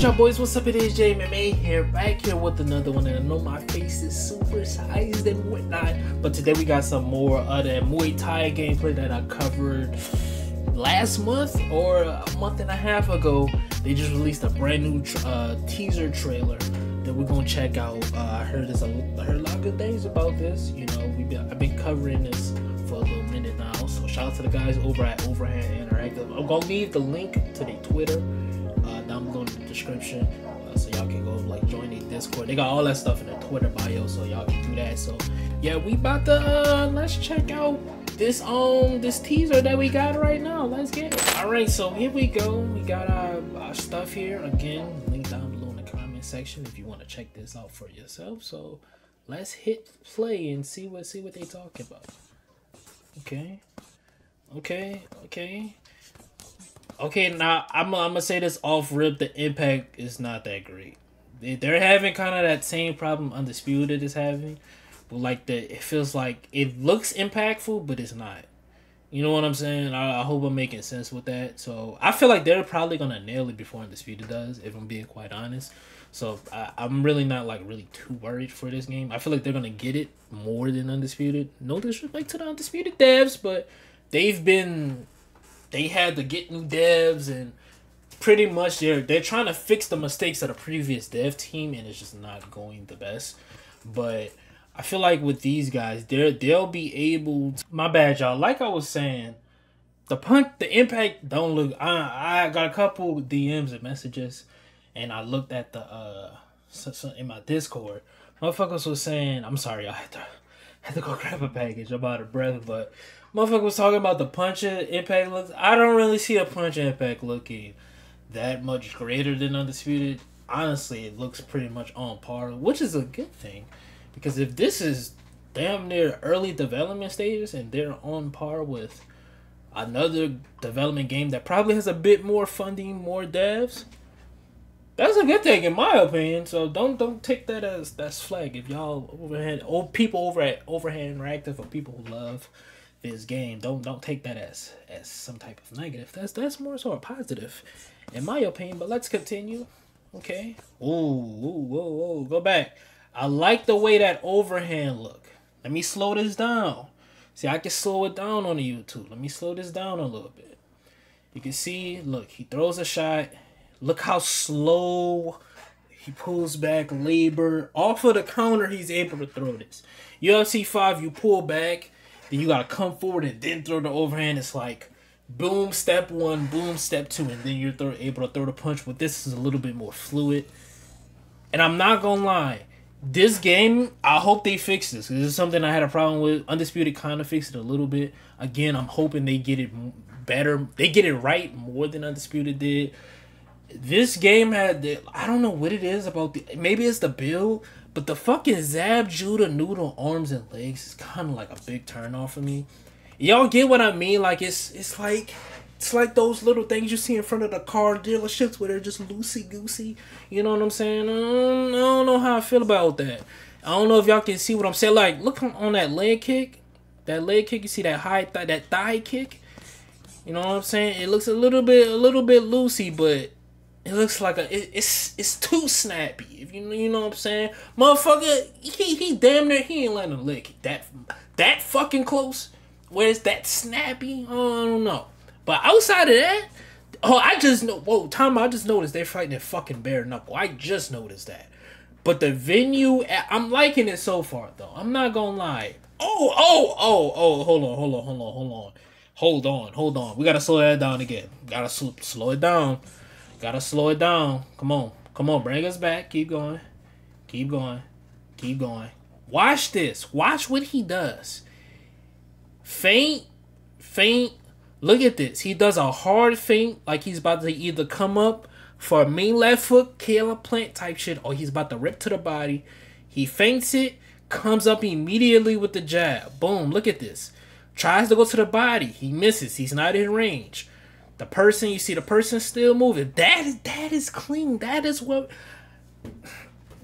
y'all boys, what's up? It is Jay MMA here, back here with another one. And I know my face is super sized and whatnot, but today we got some more of that Muay Thai gameplay that I covered last month or a month and a half ago. They just released a brand new uh, teaser trailer that we're gonna check out. Uh, I heard this, I heard a lot of good things about this. You know, we've been I've been covering this for a little minute now. So shout out to the guys over at Overhand Interactive. I'm gonna leave the link to their Twitter description. Uh, so y'all can go like join the Discord. They got all that stuff in their Twitter bio, so y'all can do that. So yeah, we about to uh, let's check out this um this teaser that we got right now. Let's get it. All right, so here we go. We got our, our stuff here again. Link down below in the comment section if you want to check this out for yourself. So let's hit play and see what see what they talking about. Okay, okay, okay. Okay, now I'm, I'm gonna say this off rip. The impact is not that great. They, they're having kind of that same problem Undisputed is having, but like the it feels like it looks impactful, but it's not. You know what I'm saying? I, I hope I'm making sense with that. So I feel like they're probably gonna nail it before Undisputed does, if I'm being quite honest. So I, I'm really not like really too worried for this game. I feel like they're gonna get it more than Undisputed. No disrespect to the Undisputed devs, but they've been they had to get new devs and pretty much they're they're trying to fix the mistakes of the previous dev team and it's just not going the best. But I feel like with these guys, they're they'll be able. To, my bad, y'all. Like I was saying, the punch, the impact don't look. I I got a couple DMs and messages, and I looked at the uh in my Discord. Motherfuckers was saying, I'm sorry, I had to had to go grab a package. I'm out of breath, but motherfucker was talking about the punch impact looks. I don't really see a punch impact looking that much greater than undisputed. Honestly, it looks pretty much on par, which is a good thing, because if this is damn near early development stages and they're on par with another development game that probably has a bit more funding, more devs. That's a good thing in my opinion. So don't don't take that as that's flag. If y'all overhand old people over at overhand interactive or people who love this game. Don't don't take that as as some type of negative. That's that's more so a positive, in my opinion. But let's continue. Okay. Ooh, ooh, whoa, whoa. Go back. I like the way that overhand look. Let me slow this down. See, I can slow it down on the YouTube. Let me slow this down a little bit. You can see, look, he throws a shot. Look how slow he pulls back labor. Off of the counter, he's able to throw this. UFC 5, you pull back then you gotta come forward and then throw the overhand. It's like boom, step one, boom, step two, and then you're throw, able to throw the punch. But this is a little bit more fluid. And I'm not gonna lie, this game, I hope they fix this. This is something I had a problem with. Undisputed kind of fixed it a little bit. Again, I'm hoping they get it better. They get it right more than Undisputed did. This game had the, I don't know what it is about the maybe it's the build, but the fucking Zab Judah noodle arms and legs is kind of like a big turn off for me. Y'all get what I mean? Like it's it's like it's like those little things you see in front of the car dealerships where they're just loosey goosey. You know what I'm saying? I don't, I don't know how I feel about that. I don't know if y'all can see what I'm saying. Like look on, that leg kick, that leg kick. You see that high th- that thigh kick. You know what I'm saying? It looks a little bit a little bit loosey, but it looks like a it, it's it's too snappy. If you you know what I'm saying, motherfucker, he he damn near he ain't letting a lick that that fucking close. Where's that snappy? Oh, I don't know. But outside of that, oh, I just know. Whoa, Tom, I just noticed they're fighting at fucking bare knuckle. I just noticed that. But the venue, eh, I'm liking it so far though. I'm not gonna lie. Oh, oh, oh, oh, hold on, hold on, hold on, hold on, hold on, hold on. We gotta slow that down again. Gotta sl- slow it down. Gotta slow it down. Come on. Come on. Bring us back. Keep going. Keep going. Keep going. Watch this. Watch what he does. Faint. Faint. Look at this. He does a hard feint like he's about to either come up for a main left foot, Caleb plant type shit, or he's about to rip to the body. He faints it, comes up immediately with the jab. Boom. Look at this. Tries to go to the body. He misses. He's not in range. The person you see the person still moving. That is that is clean. That is what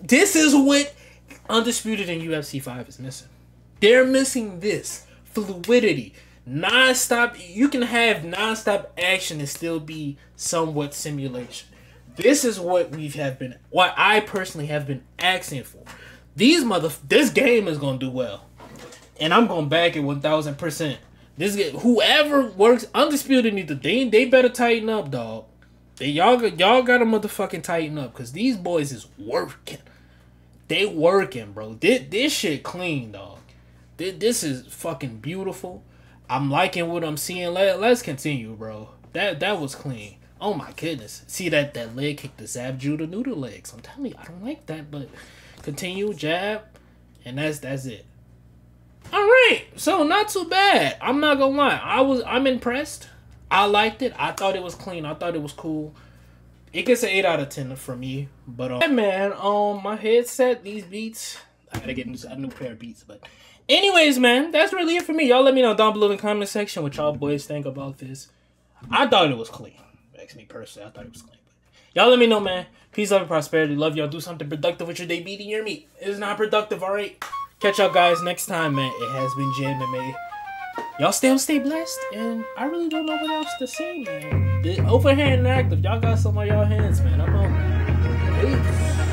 this is what undisputed in UFC 5 is missing. They're missing this fluidity, non-stop. You can have non-stop action and still be somewhat simulation. this is what we have been, what I personally have been asking for. These mother, this game is gonna do well, and I'm gonna back it one thousand percent. This whoever works undisputed need to they they better tighten up, dog. They y'all y'all gotta motherfucking tighten up because these boys is working. They working, bro. This this shit clean, dog. This, this is fucking beautiful. I'm liking what I'm seeing. Let let's continue, bro. That that was clean. Oh my goodness. See that that leg kick the Zab Judah noodle legs. I'm telling you, I don't like that, but continue jab, and that's that's it. All right, so not too bad. I'm not gonna lie. I was I'm impressed. I liked it. I thought it was clean. I thought it was cool. It gets an eight out of ten for me. But um, hey man, um, my headset, these beats. I gotta get a new pair of beats. But anyways, man, that's really it for me. Y'all let me know down below in the comment section what y'all boys think about this. I thought it was clean. Me personally, I thought it was clean. Y'all let me know, man. Peace, love, and prosperity. Love y'all. Do something productive with your day. Beating your meat. It's not productive, all right. Catch y'all guys next time, man. It has been Jay MMA. Y'all still stay blessed, and I really don't know what else to say, man. The overhand active, y'all got some on y'all hands, man. I'm on. Peace.